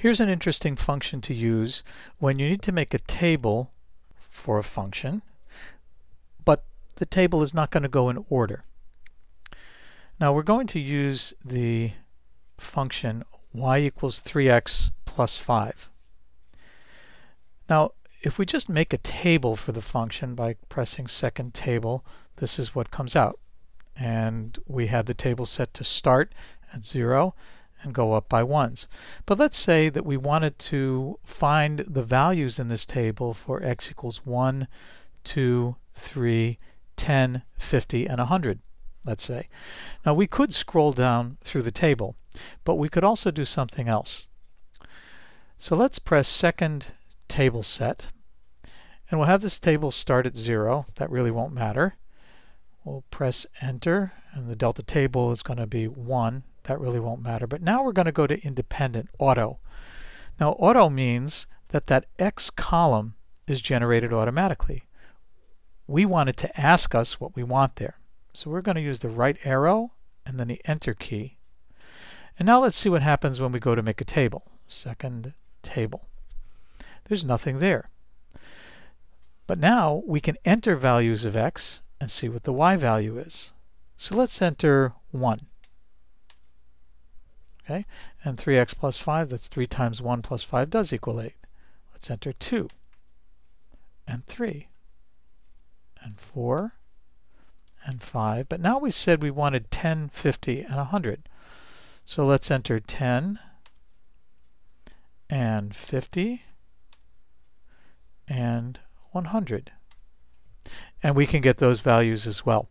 Here's an interesting function to use when you need to make a table for a function, but the table is not going to go in order. Now we're going to use the function y equals 3x plus 5. Now if we just make a table for the function by pressing second table, this is what comes out. And we had the table set to start at 0 and go up by ones. But let's say that we wanted to find the values in this table for x equals 1, 2, 3, 10, 50, and 100, let's say. Now we could scroll down through the table, but we could also do something else. So let's press second table set, and we'll have this table start at 0. That really won't matter. We'll press enter, and the delta table is going to be 1 that really won't matter. But now we're going to go to independent, auto. Now auto means that that X column is generated automatically. We want it to ask us what we want there. So we're going to use the right arrow and then the enter key. And now let's see what happens when we go to make a table. Second table. There's nothing there. But now we can enter values of x and see what the y value is. So let's enter 1. Okay, and 3x plus 5, that's 3 times 1 plus 5 does equal 8. Let's enter 2, and 3, and 4, and 5. But now we said we wanted 10, 50, and 100. So let's enter 10, and 50, and 100. And we can get those values as well.